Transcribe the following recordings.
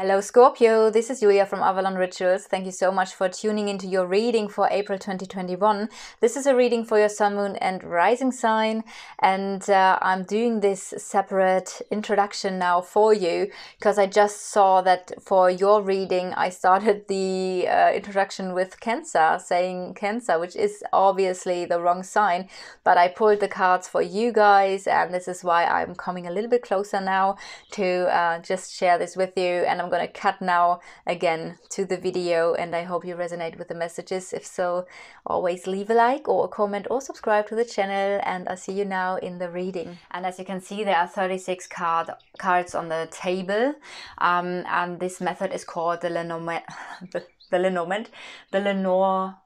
Hello Scorpio, this is Julia from Avalon Rituals. Thank you so much for tuning into your reading for April 2021. This is a reading for your sun, moon, and rising sign, and uh, I'm doing this separate introduction now for you because I just saw that for your reading I started the uh, introduction with Cancer, saying Cancer, which is obviously the wrong sign, but I pulled the cards for you guys, and this is why I'm coming a little bit closer now to uh, just share this with you. And I'm I'm going to cut now again to the video and I hope you resonate with the messages. If so, always leave a like or a comment or subscribe to the channel and I'll see you now in the reading. And as you can see, there are 36 card, cards on the table um, and this method is called the Lenormand, the, the Lenormand, the Lenore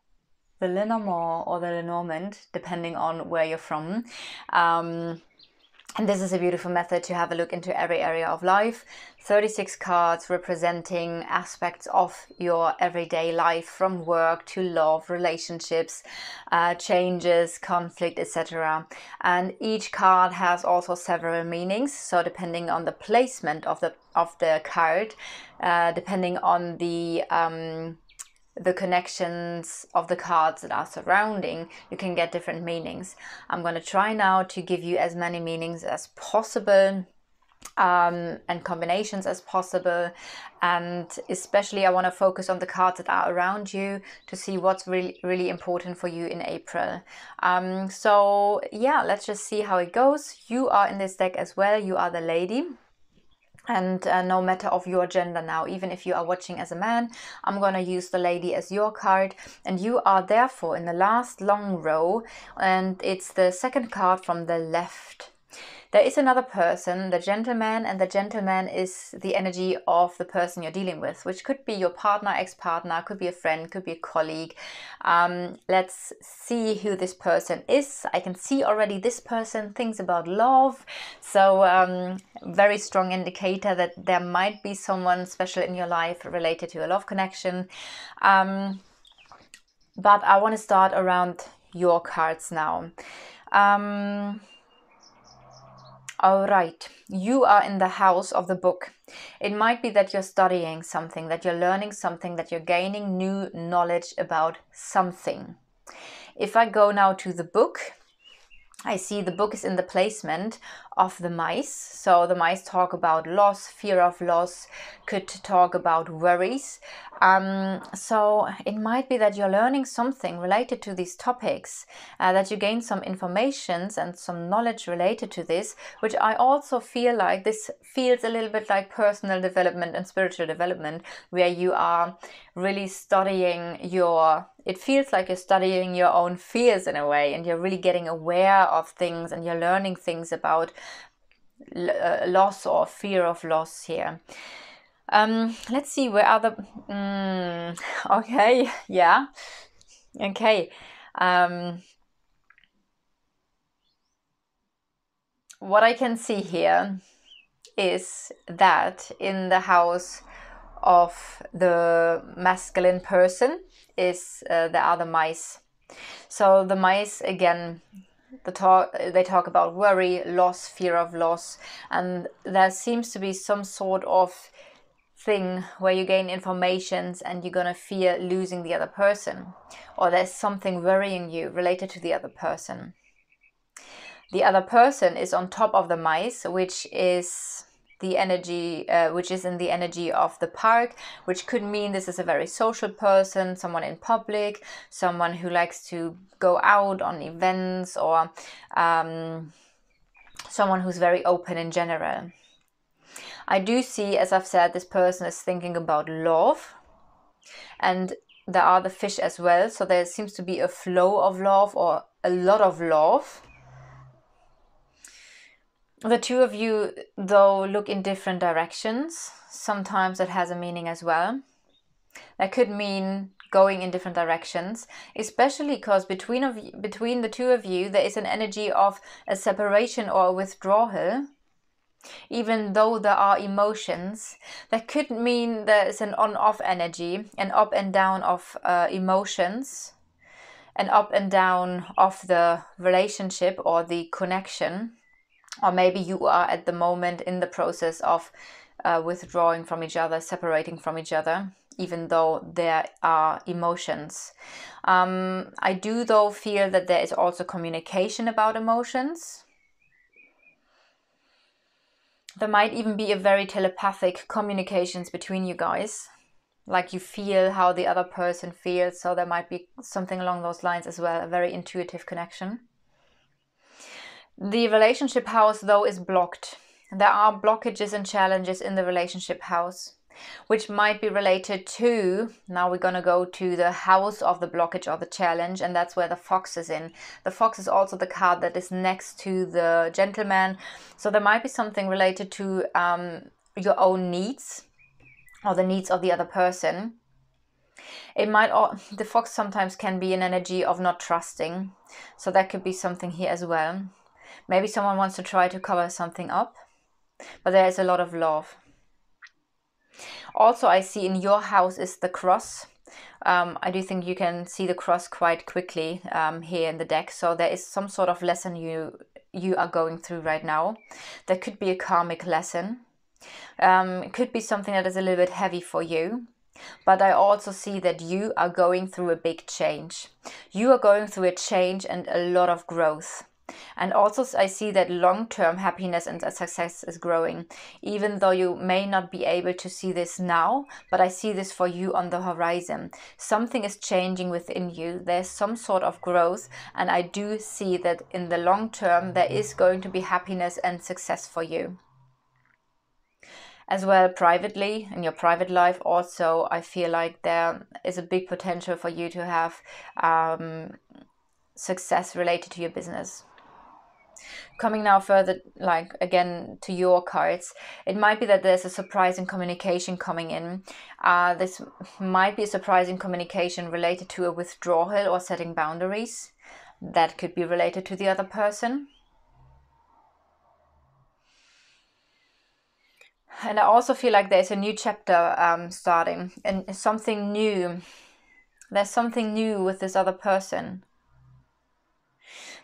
the Lenormand or the Lenormand, depending on where you're from. Um, and this is a beautiful method to have a look into every area of life. 36 cards representing aspects of your everyday life from work to love, relationships, uh, changes, conflict, etc. And each card has also several meanings. So depending on the placement of the of the card, uh, depending on the um, the connections of the cards that are surrounding, you can get different meanings. I'm going to try now to give you as many meanings as possible um, and combinations as possible. And especially, I want to focus on the cards that are around you to see what's really, really important for you in April. Um, so, yeah, let's just see how it goes. You are in this deck as well, you are the lady and uh, no matter of your gender now even if you are watching as a man i'm going to use the lady as your card. And you are therefore in the last long row. And it's the second card from the left there is another person, the gentleman, and the gentleman is the energy of the person you're dealing with, which could be your partner, ex partner, could be a friend, could be a colleague. Um, let's see who this person is. I can see already this person thinks about love. So, um, very strong indicator that there might be someone special in your life related to a love connection. Um, but I want to start around your cards now. Um, all right, you are in the house of the book. It might be that you're studying something, that you're learning something, that you're gaining new knowledge about something. If I go now to the book, I see the book is in the placement of the mice. So the mice talk about loss, fear of loss, could talk about worries. Um, so it might be that you're learning something related to these topics, uh, that you gain some informations and some knowledge related to this, which I also feel like this feels a little bit like personal development and spiritual development, where you are really studying your it feels like you're studying your own fears in a way and you're really getting aware of things and you're learning things about uh, loss or fear of loss here. Um, let's see where other. Mm, okay, yeah, okay. Um, what I can see here is that in the house of the masculine person is uh, the other mice. So the mice again the talk they talk about worry loss fear of loss and there seems to be some sort of thing where you gain informations and you're gonna fear losing the other person or there's something worrying you related to the other person the other person is on top of the mice which is the energy, uh, which is in the energy of the park, which could mean this is a very social person, someone in public, someone who likes to go out on events, or um, someone who's very open in general. I do see, as I've said, this person is thinking about love, and there are the fish as well, so there seems to be a flow of love or a lot of love the two of you, though, look in different directions. Sometimes it has a meaning as well. That could mean going in different directions, especially because between of between the two of you there is an energy of a separation or a withdrawal. Even though there are emotions, that could mean there is an on-off energy, an up and down of uh, emotions, an up and down of the relationship or the connection or maybe you are at the moment in the process of uh, withdrawing from each other, separating from each other, even though there are emotions. Um, I do, though, feel that there is also communication about emotions. There might even be a very telepathic communications between you guys. Like you feel how the other person feels, so there might be something along those lines as well, a very intuitive connection. The relationship house, though, is blocked. There are blockages and challenges in the relationship house, which might be related to. Now we're going to go to the house of the blockage or the challenge, and that's where the fox is in. The fox is also the card that is next to the gentleman. So there might be something related to um, your own needs or the needs of the other person. It might, the fox sometimes can be an energy of not trusting. So that could be something here as well. Maybe someone wants to try to cover something up, but there is a lot of love. Also, I see in your house is the cross. Um, I do think you can see the cross quite quickly um, here in the deck. So there is some sort of lesson you you are going through right now. There could be a karmic lesson. Um, it could be something that is a little bit heavy for you. But I also see that you are going through a big change. You are going through a change and a lot of growth. And also, I see that long term happiness and success is growing, even though you may not be able to see this now, but I see this for you on the horizon. Something is changing within you, there's some sort of growth, and I do see that in the long term, there is going to be happiness and success for you. As well privately in your private life also i feel like there is a big potential for you to have um, success related to your business coming now further like again to your cards it might be that there's a surprising communication coming in. Uh, this might be a surprising communication related to a withdrawal or setting boundaries that could be related to the other person. And i also feel like there's a new chapter um, starting and something new there's something new with this other person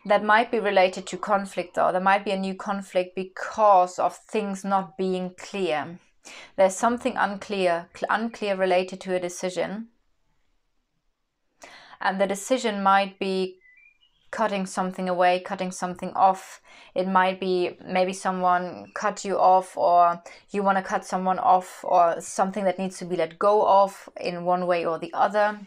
that might be related to conflict though. There might be a new conflict because of things not being clear. There's something unclear unclear related to a decision. And the decision might be cutting something away cutting something off. It might be maybe someone cut you off or you want to cut someone off or something that needs to be let go of in one way or the other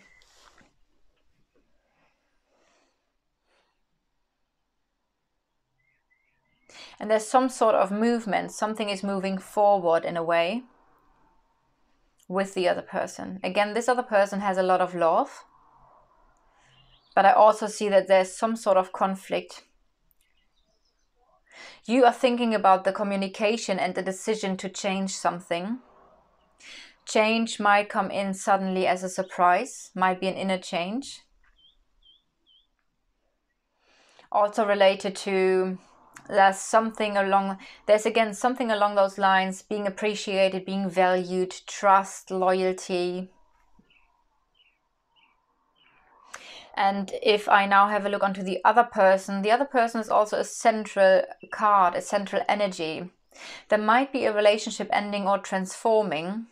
and there's some sort of movement, something is moving forward in a way with the other person. Again, this other person has a lot of love, but I also see that there's some sort of conflict. You are thinking about the communication and the decision to change something. Change might come in suddenly as a surprise, might be an inner change. Also related to there's something along there's again something along those lines being appreciated being valued trust loyalty. And if i now have a look onto the other person the other person is also a central card a central energy. There might be a relationship ending or transforming.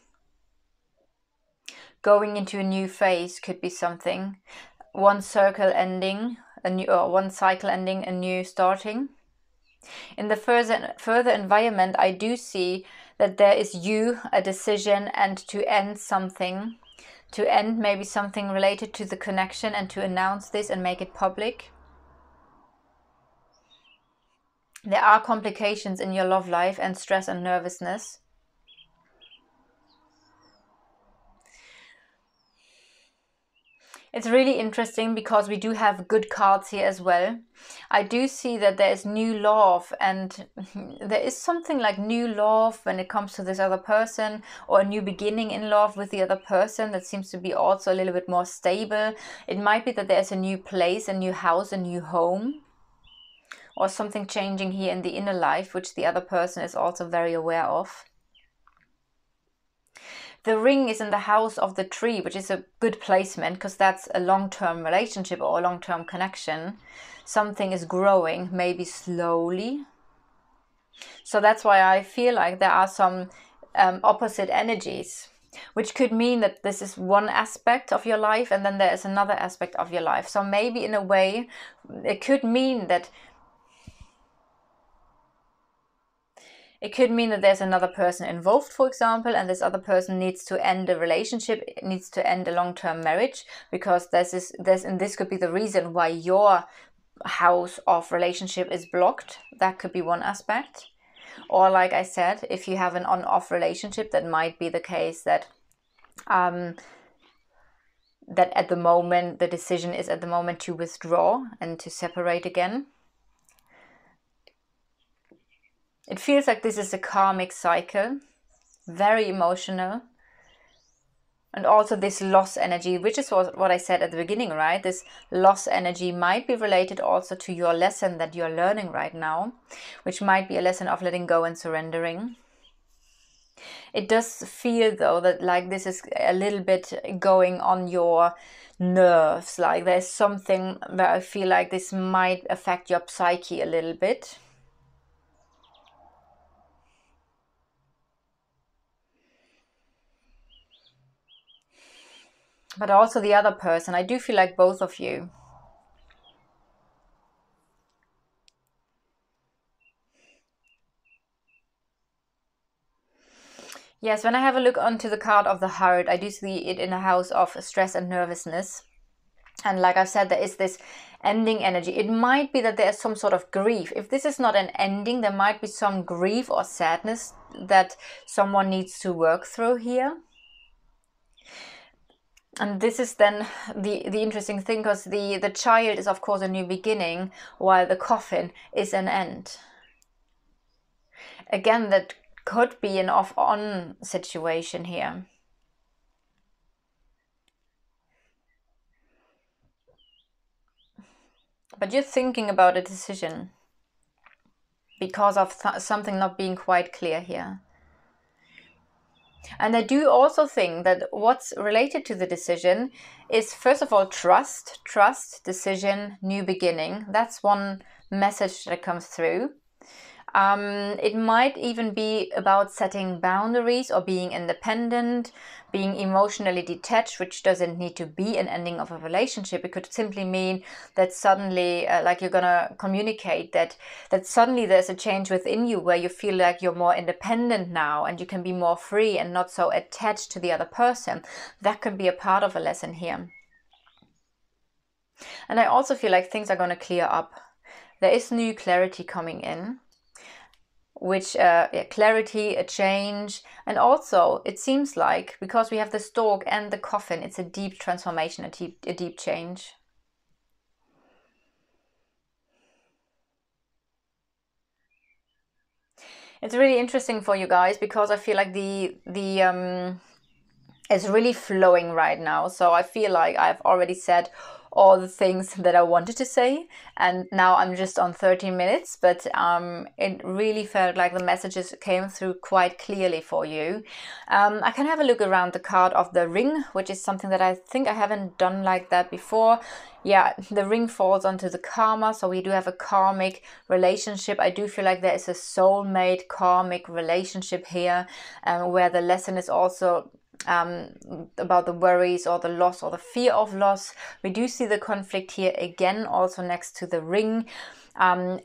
Going into a new phase could be something. One circle ending a new or one cycle ending a new starting in the further, further environment, I do see that there is you, a decision, and to end something, to end maybe something related to the connection and to announce this and make it public. There are complications in your love life and stress and nervousness. It's really interesting because we do have good cards here as well. I do see that there is new love and there is something like new love when it comes to this other person or a new beginning in love with the other person that seems to be also a little bit more stable. It might be that there's a new place, a new house, a new home or something changing here in the inner life which the other person is also very aware of. The ring is in the house of the tree, which is a good placement because that's a long term relationship or a long term connection. Something is growing, maybe slowly. So that's why I feel like there are some um, opposite energies which could mean that this is one aspect of your life and then there is another aspect of your life so maybe in a way it could mean that It could mean that there's another person involved, for example, and this other person needs to end a relationship, needs to end a long-term marriage, because this is this and this could be the reason why your house of relationship is blocked. That could be one aspect. Or like I said, if you have an on-off relationship, that might be the case that um, that at the moment the decision is at the moment to withdraw and to separate again. It feels like this is a karmic cycle, very emotional. And also this loss energy, which is what I said at the beginning, right? This loss energy might be related also to your lesson that you're learning right now, which might be a lesson of letting go and surrendering. It does feel though that like this is a little bit going on your nerves. Like there's something that I feel like this might affect your psyche a little bit. But also the other person. I do feel like both of you. Yes, when I have a look onto the card of the heart, I do see it in a house of stress and nervousness. And like I've said, there is this ending energy. It might be that there is some sort of grief. If this is not an ending, there might be some grief or sadness that someone needs to work through here and this is then the the interesting thing because the the child is of course a new beginning while the coffin is an end. Again that could be an off on situation here. But you're thinking about a decision because of th- something not being quite clear here and I do also think that what's related to the decision is, first of all, trust, trust, decision, new beginning. That's one message that comes through. Um, it might even be about setting boundaries or being independent, being emotionally detached, which doesn't need to be an ending of a relationship. It could simply mean that suddenly, uh, like you're gonna communicate that that suddenly there's a change within you where you feel like you're more independent now and you can be more free and not so attached to the other person. That could be a part of a lesson here. And I also feel like things are gonna clear up. There is new clarity coming in which uh, yeah, clarity, a change, and also it seems like because we have the stork and the coffin, it's a deep transformation, a deep, a deep change. It's really interesting for you guys because I feel like the the um, it's really flowing right now. So I feel like I've already said all the things that I wanted to say. And now I'm just on 13 minutes, but um, it really felt like the messages came through quite clearly for you. Um, I can have a look around the card of the ring, which is something that I think I haven't done like that before. Yeah, the ring falls onto the karma, so we do have a karmic relationship. I do feel like there is a soulmate karmic relationship here, um, where the lesson is also um, about the worries or the loss or the fear of loss. We do see the conflict here again, also next to the ring. Um,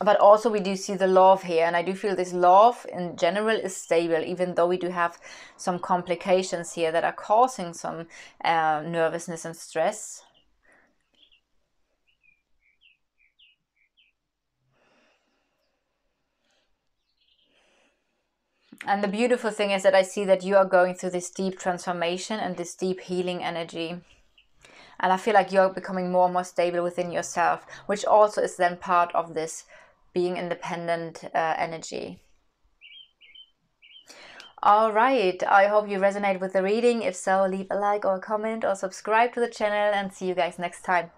but also we do see the love here and i do feel this love in general is stable even though we do have some complications here that are causing some uh, nervousness and stress And the beautiful thing is that I see that you are going through this deep transformation and this deep healing energy. And I feel like you're becoming more and more stable within yourself, which also is then part of this being independent uh, energy. All right, I hope you resonate with the reading. If so, leave a like or a comment or subscribe to the channel and see you guys next time.